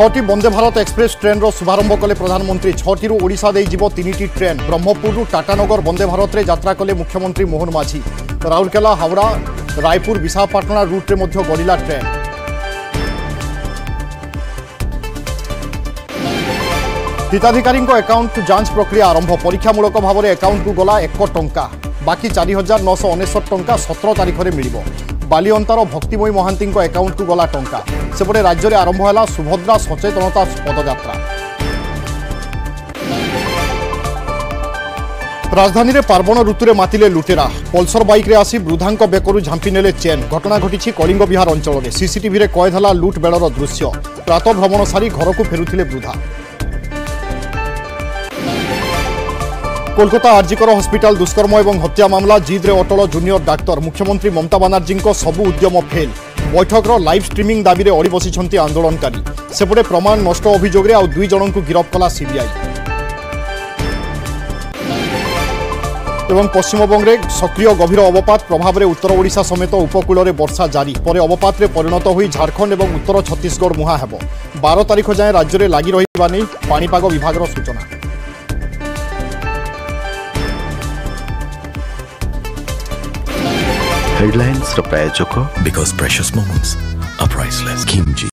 ছটি Vande Bharat express train শুভারম্ভ কলে প্রধানমন্ত্রী। ছটি ওড়িশা দিয়ে যাব তিনটি ট্রেন। ব্রহ্মপুরু টাটানগর বন্দে ভারতরে যাত্রা কলে মুখ্যমন্ত্রী মোহন মাঝি। রাউরকেলা, হাওড়া, রায়পুর বিশাখাপাটনা রুট্রে মধ্য ট্রেন। হিতাধিকারী একাউন্ট যাঞ্চ প্রক্রিয়া আরম্ভ। পরীক্ষামূলক ভাবে একাউন্টু গলা এক টঙ্কা। বাকি চারি হাজার নশ অনেশত টঙ্কা সতেরো তারিখে মিলব। ବାଲିଅନ୍ତାର ଭକ୍ତିମୟୀ ମହାନ୍ତିଙ୍କ ଆକାଉଣ୍ଟକୁ ଗଲା ଟଙ୍କା ସେପଟେ ରାଜ୍ୟରେ ଆରମ୍ଭ ହେଲା ସୁଭଦ୍ରା ସଚେତନତା ପଦଯାତ୍ରା ରାଜଧାନୀରେ ପାର୍ବଣ ଋତୁରେ ମାତିଲେ ଲୁଟେରା ପଲ୍ସର ବାଇକ୍ରେ ଆସି ବୃଦ୍ଧାଙ୍କ ବେକରୁ ଝାମ୍ପି ନେଲେ ଚେନ୍ ଘଟଣା ଘଟିଛି କଳିଙ୍ଗ ବିହାର ଅଞ୍ଚଳରେ ସିସିଟିଭିରେ କଏଦ ହେଲା ଲୁଟ୍ ବେଳର ଦୃଶ୍ୟ ପ୍ରାତଃ ଭ୍ରମଣ ସାରି ଘରକୁ ଫେରୁଥିଲେ কলকাতা আর্জিকর হসপিটাল, দুষ্কর্ম এবং হত্যা মামলা, জিদ্রে অটল জুনিয়র ডাক্তার। মুখ্যমন্ত্রী মমতা বানার্জী সবু উদ্যম ফেল। বৈঠকর লাইভ স্ট্রিমিং দাবিরে অড়ি বসিছেন আন্দোলনকারী। সেপটে প্রমাণ নষ্ট অভিযোগে আউ দুই জনক গিরফ কলা সিবিআই। এবং পশ্চিমবঙ্গে সক্রিয় গভীর অবপাত প্রভাবে উত্তর ওড়শা সমেত উপকূলের বর্ষা জারি। পরে অবপাতে পরিণত হয়ে ঝাড়খণ্ড এবং উত্তর ছত্তিশগড় মুহা হব। বার তারিখ যায় রাজ্যের লাগি রহবা নেই পাপাগ বিভাগের সূচনা। Headlines are Payachoko because precious moments are priceless. Kimchi.